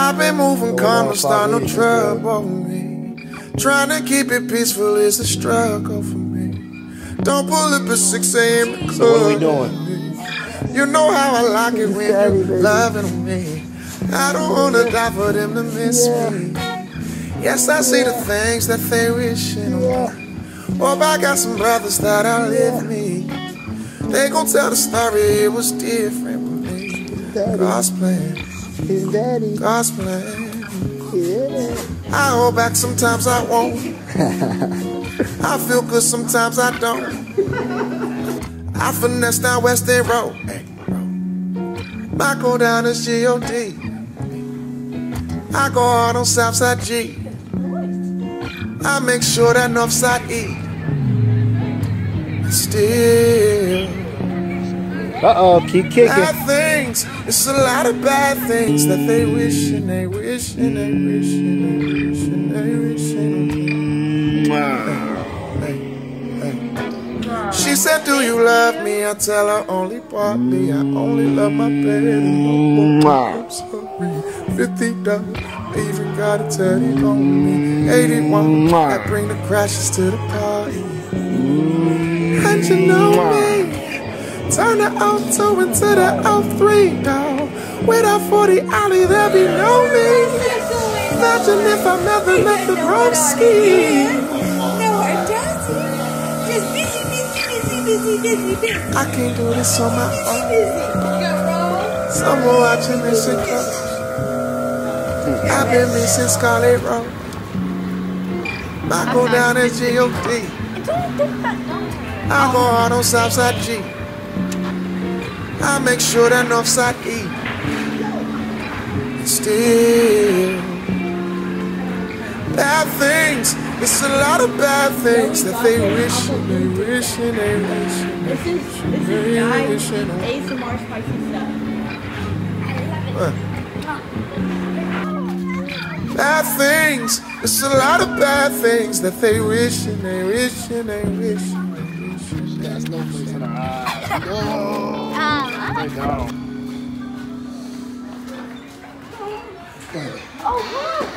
I've been moving calm, don't start no trouble with me. Trying to keep it peaceful is a struggle for me. Don't pull up at 6 a.m. So what are we doing? You know how I like it when you're loving me. I don't wanna die for them to miss me. Yes, I see the things that they wishing on. Oh, I got some brothers that outlive me. They gon' tell the story, it was different with me. God's plan, His daddy. God's plan. Yeah. I hold back, sometimes I won't. I feel good, sometimes I don't. I finesse down West End Road. I go down as G-O-D. I go hard on Southside G. I make sure that Northside E. Still, Uh oh, keep kicking. Things. It's a lot of bad things that they wish and they wish and they wish and they wish and they wish and Hey, hey. She said, Do you love me? I tell her only partly. I only love my my boy. I'm sorry. Fifty dollars. I even got a teddy on me. Eighty-one. I bring the crashes to the party. And you know. Turn the auto into the O3, dog. Without 40 Ollie, there be no me. Imagine if I never met the broski. No, or does? Just busy, busy, busy, busy, busy, busy. I can't do this on my own. Someone watching this shit close. I've been missing Scarlet Road. I go down at G.O.D. I go oh. hard on Southside G. I make sure that Northside E. Still, bad things. It's a lot of bad things that they wish and they wish and they wish. This is this is guys ASMR spicy stuff. Bad things. It's a lot of bad things that they wish and they wish and they wish. And they wish no place in her eyes. Oh, they don't. Oh, look!